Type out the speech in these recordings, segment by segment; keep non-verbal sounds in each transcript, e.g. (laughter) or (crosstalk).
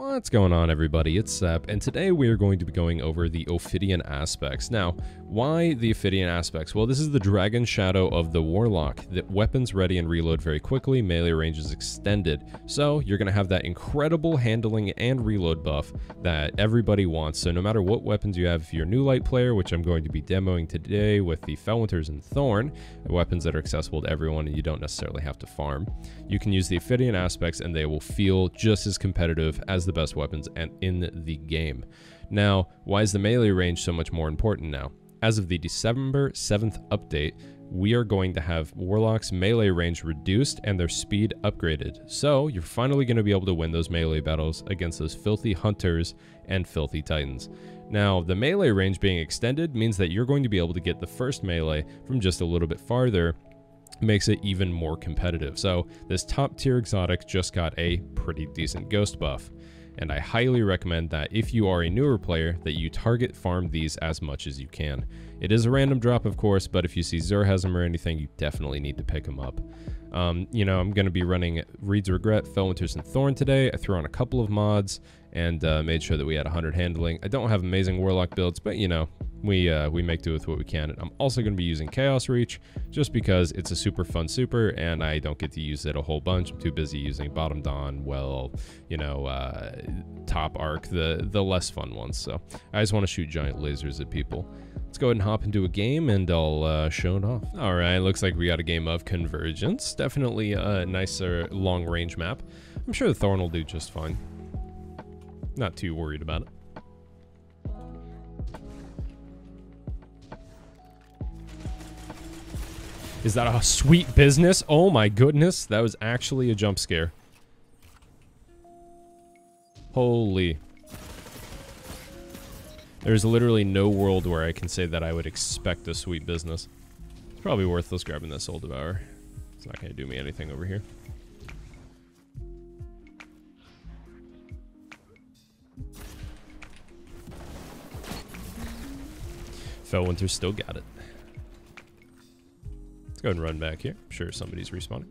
What's going on everybody, it's Sep, and today we are going to be going over the Ophidian aspects. Now, why the Ophidian aspects? Well, this is the Dragon Shadow of the Warlock. that weapons ready and reload very quickly, melee range is extended, so you're going to have that incredible handling and reload buff that everybody wants. So no matter what weapons you have, if you're a new light player, which I'm going to be demoing today with the Felwinter's and Thorn, weapons that are accessible to everyone and you don't necessarily have to farm, you can use the Ophidian aspects and they will feel just as competitive as the best weapons and in the game. Now, why is the melee range so much more important now? As of the December 7th update, we are going to have Warlock's melee range reduced and their speed upgraded. So you're finally going to be able to win those melee battles against those filthy hunters and filthy titans. Now, the melee range being extended means that you're going to be able to get the first melee from just a little bit farther makes it even more competitive. So this top tier exotic just got a pretty decent ghost buff and I highly recommend that if you are a newer player that you target farm these as much as you can. It is a random drop of course, but if you see Xur has them or anything, you definitely need to pick them up. Um, you know, I'm going to be running Reed's Regret, Felwinter's, and Thorn today. I threw on a couple of mods and uh, made sure that we had 100 handling. I don't have amazing Warlock builds, but you know, we uh, we make do with what we can. I'm also going to be using Chaos Reach just because it's a super fun super and I don't get to use it a whole bunch. I'm too busy using Bottom Dawn, well, you know, uh, Top Arc, the, the less fun ones. So I just want to shoot giant lasers at people. Let's go ahead and hop into a game and I'll uh, show it off. All right, looks like we got a game of Convergence. Definitely a nicer long range map. I'm sure the Thorn will do just fine. Not too worried about it. Is that a sweet business? Oh my goodness, that was actually a jump scare. Holy. There's literally no world where I can say that I would expect a sweet business. It's probably worthless grabbing this Soul Devourer. It's not going to do me anything over here. Felwinter still got it. Let's go and run back here. I'm sure somebody's respawning.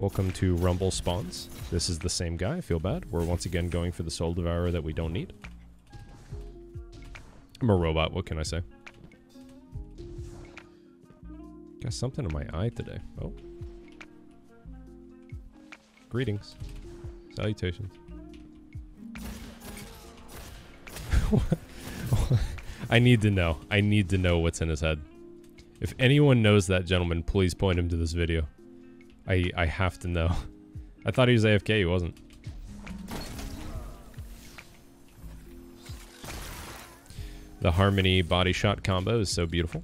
Welcome to Rumble Spawns. This is the same guy. I feel bad. We're once again going for the Soul Devourer that we don't need. I'm a robot. What can I say? Got something in my eye today. Oh. Greetings. Salutations. (laughs) I need to know. I need to know what's in his head. If anyone knows that gentleman, please point him to this video. I I have to know. (laughs) I thought he was AFK, he wasn't. The Harmony body shot combo is so beautiful.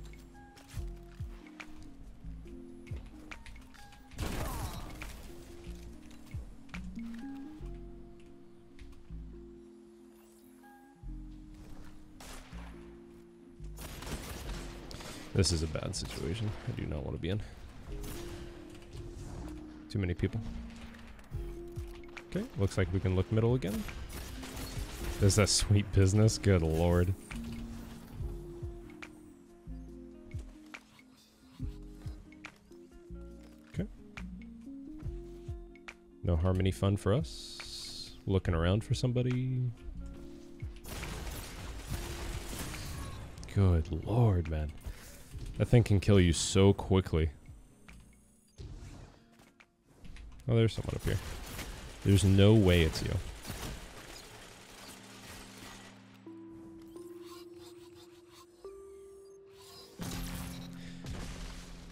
This is a bad situation. I do not want to be in. Too many people. Okay, looks like we can look middle again. There's that sweet business. Good lord. Okay. No harmony fun for us. Looking around for somebody. Good lord, man. That thing can kill you so quickly. Oh, there's someone up here. There's no way it's you.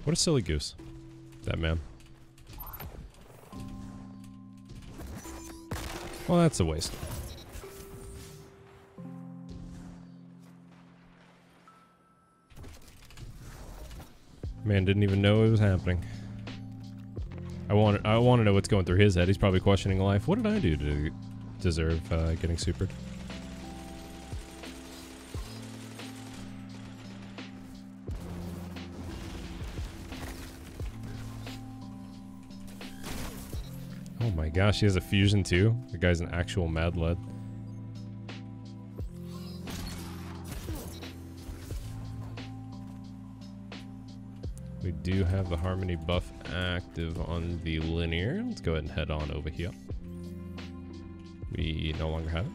What a silly goose. That man. Well, that's a waste. Man didn't even know it was happening. I want I want to know what's going through his head. He's probably questioning life. What did I do to deserve uh, getting supered? Oh my gosh, he has a fusion too? The guy's an actual mad lad. We do have the Harmony buff active on the linear. Let's go ahead and head on over here. We no longer have it.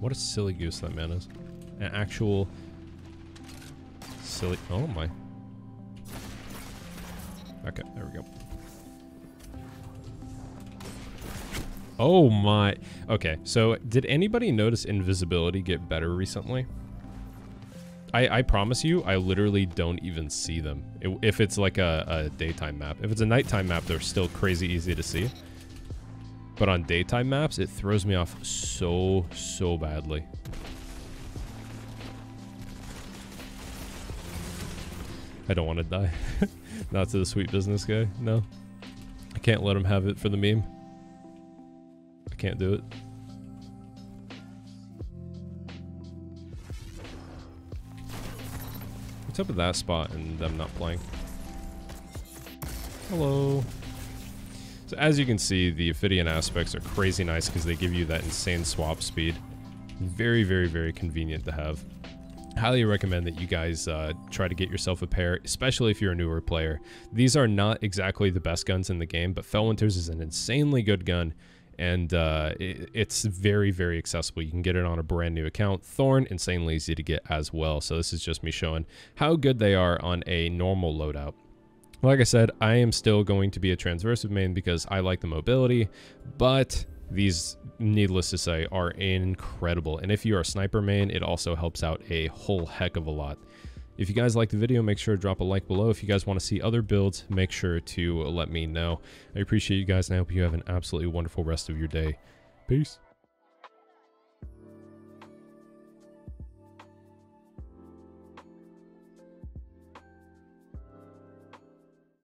What a silly goose that man is. An actual silly... Oh my. Okay, there we go. Oh my. Okay, so did anybody notice invisibility get better recently? I, I promise you, I literally don't even see them. It, if it's like a, a daytime map. If it's a nighttime map, they're still crazy easy to see. But on daytime maps, it throws me off so, so badly. I don't want to die. (laughs) Not to the sweet business guy, no. I can't let him have it for the meme. Can't do it. What's up with that spot and them not playing? Hello. So as you can see, the Ophidian aspects are crazy nice because they give you that insane swap speed. Very, very, very convenient to have. Highly recommend that you guys uh, try to get yourself a pair, especially if you're a newer player. These are not exactly the best guns in the game, but Felwinter's is an insanely good gun and uh, it, it's very very accessible. You can get it on a brand new account. Thorn insanely easy to get as well. So this is just me showing how good they are on a normal loadout. Like i said i am still going to be a transversive main because i like the mobility but these needless to say are incredible. And if you're a sniper main it also helps out a whole heck of a lot if you guys like the video, make sure to drop a like below. If you guys want to see other builds, make sure to uh, let me know. I appreciate you guys, and I hope you have an absolutely wonderful rest of your day. Peace.